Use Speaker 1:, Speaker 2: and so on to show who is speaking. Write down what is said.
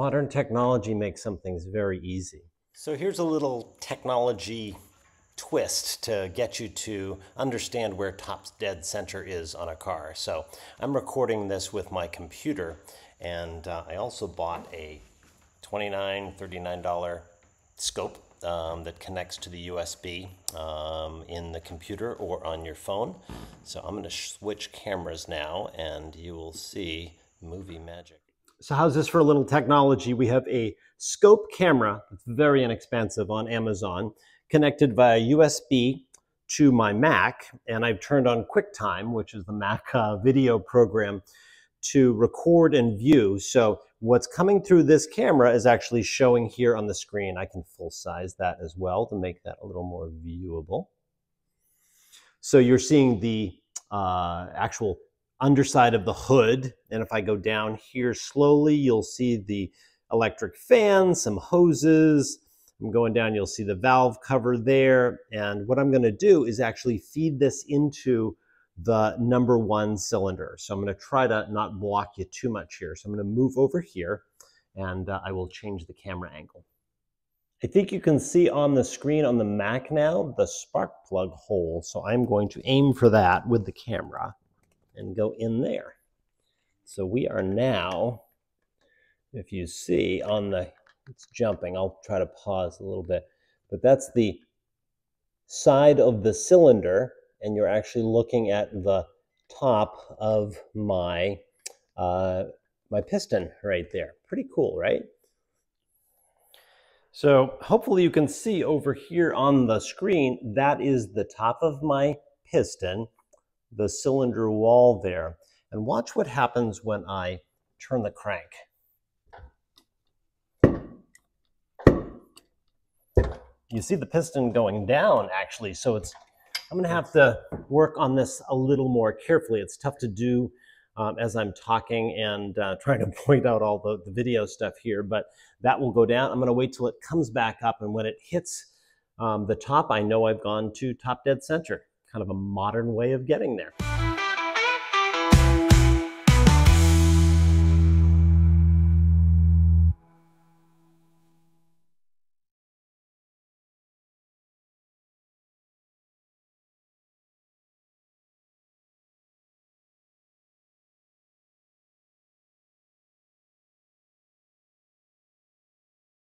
Speaker 1: Modern technology makes some things very easy. So here's a little technology twist to get you to understand where top dead center is on a car. So I'm recording this with my computer and uh, I also bought a $29, $39 scope um, that connects to the USB um, in the computer or on your phone. So I'm going to switch cameras now and you will see movie magic. So how's this for a little technology? We have a scope camera, very inexpensive on Amazon, connected via USB to my Mac, and I've turned on QuickTime, which is the Mac uh, video program, to record and view. So what's coming through this camera is actually showing here on the screen. I can full size that as well to make that a little more viewable. So you're seeing the uh, actual underside of the hood. And if I go down here slowly, you'll see the electric fan, some hoses. I'm going down, you'll see the valve cover there. And what I'm gonna do is actually feed this into the number one cylinder. So I'm gonna try to not block you too much here. So I'm gonna move over here and uh, I will change the camera angle. I think you can see on the screen on the Mac now the spark plug hole. So I'm going to aim for that with the camera and go in there. So we are now, if you see on the, it's jumping, I'll try to pause a little bit, but that's the side of the cylinder and you're actually looking at the top of my, uh, my piston right there. Pretty cool, right? So hopefully you can see over here on the screen, that is the top of my piston the cylinder wall there. And watch what happens when I turn the crank. You see the piston going down actually, so it's I'm gonna have to work on this a little more carefully. It's tough to do um, as I'm talking and uh, trying to point out all the, the, video stuff here, but that will go down. I'm gonna wait till it comes back up and when it hits um, the top, I know I've gone to top dead center kind of a modern way of getting there.